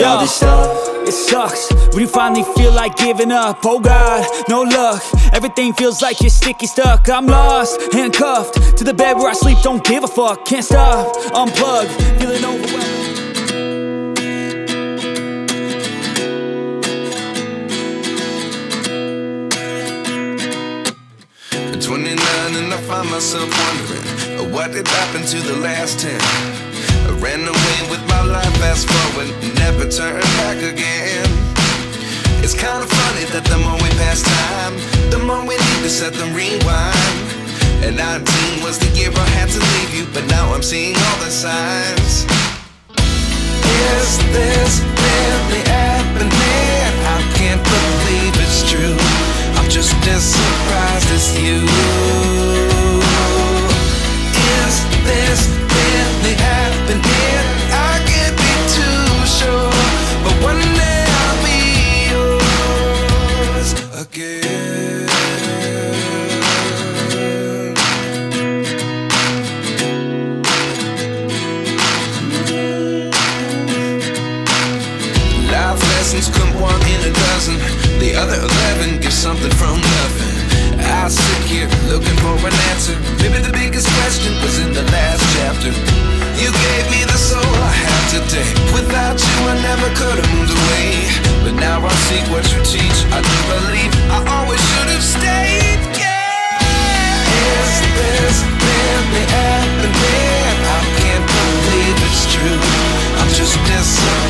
foggy all this stuff it sucks. When you finally feel like giving up Oh God, no luck. Everything feels like you're sticky stuck. I'm lost, handcuffed To the bed where I sleep. Don't give a fuck, can't stop. Unplug, feeling overwhelmed. At 29 and I find myself wondering uh, What did happen to the last 10? I ran away with my life, fast forward, never turn back again. It's kinda funny that the more we pass time The more we need to set them rewind. And 19 was the year I had to leave you But now I'm seeing all the signs. Is this really happening? I can't believe it's true. I'm just as surprised as you. Is this really happening? But one day I'll be yours again I'm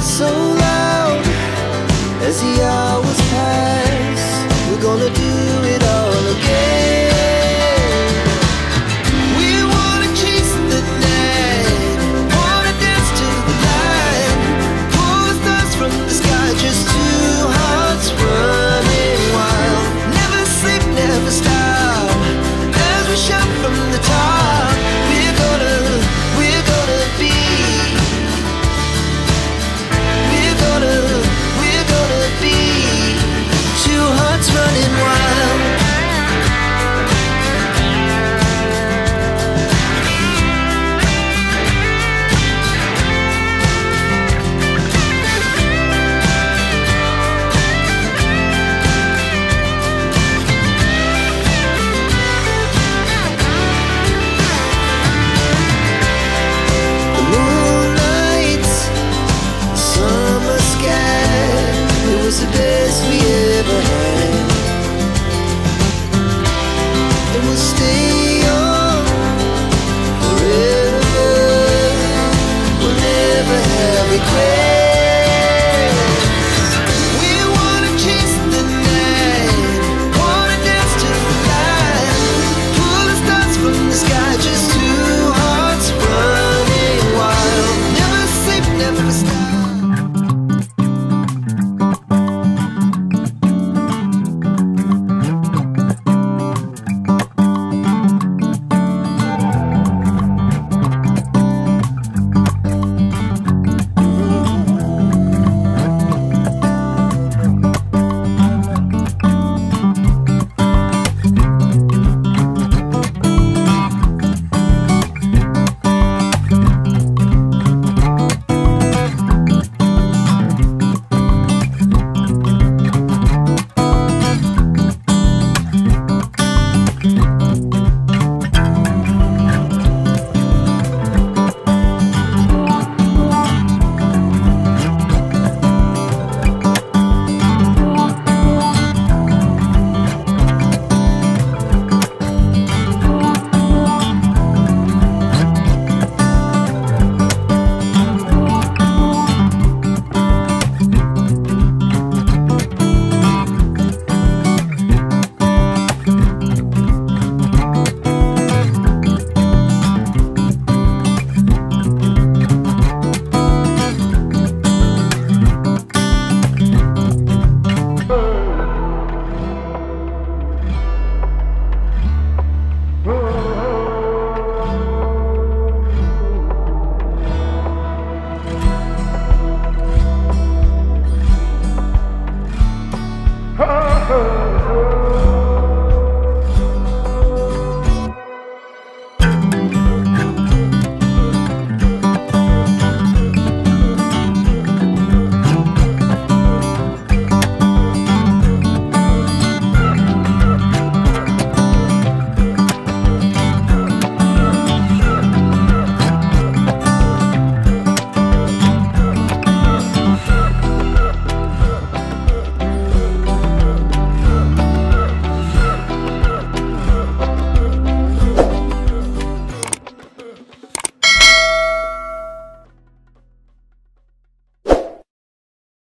So.